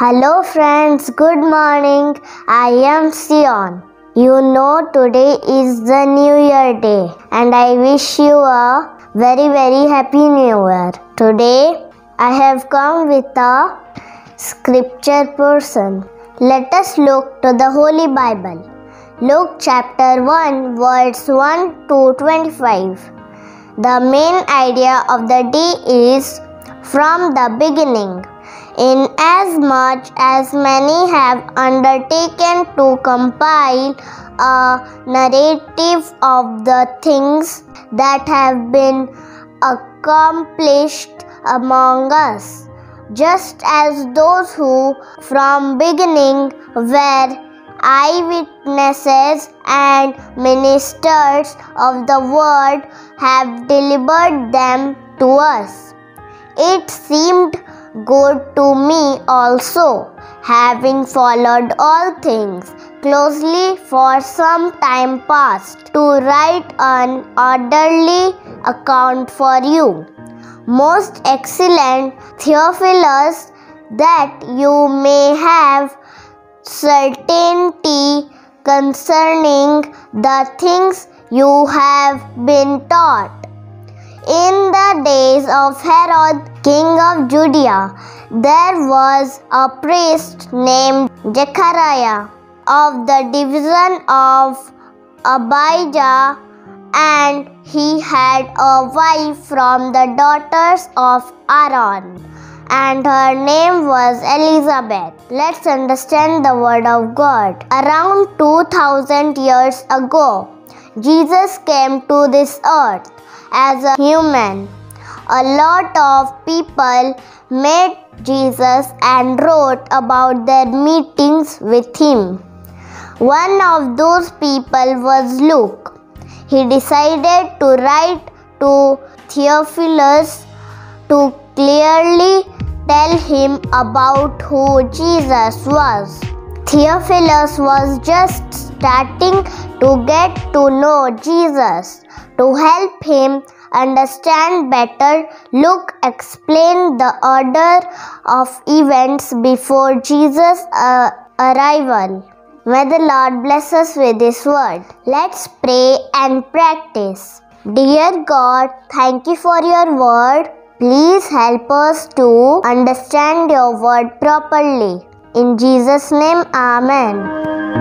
Hello, friends. Good morning. I am Sion. You know, today is the New Year Day, and I wish you a very, very happy New Year. Today, I have come with a scripture portion. Let us look to the Holy Bible. Luke chapter 1, verse 1 to 25. The main idea of the day is from the beginning. Inasmuch as many have undertaken to compile a narrative of the things that have been accomplished among us, just as those who from beginning were eyewitnesses and ministers of the word have delivered them to us. It seemed good to me also, having followed all things closely for some time past, to write an orderly account for you. Most excellent Theophilus, that you may have certainty concerning the things you have been taught. In the days of Herod, king of Judea, there was a priest named Zechariah of the division of Abijah, and he had a wife from the daughters of Aaron and her name was Elizabeth. Let's understand the word of God. Around 2000 years ago, Jesus came to this earth as a human. A lot of people met Jesus and wrote about their meetings with him. One of those people was Luke. He decided to write to Theophilus to clearly tell him about who Jesus was. Theophilus was just starting to get to know Jesus. To help him understand better, Luke explained the order of events before Jesus' uh, arrival. May the Lord bless us with His word. Let's pray and practice. Dear God, thank you for your word. Please help us to understand your word properly. In Jesus' name, Amen.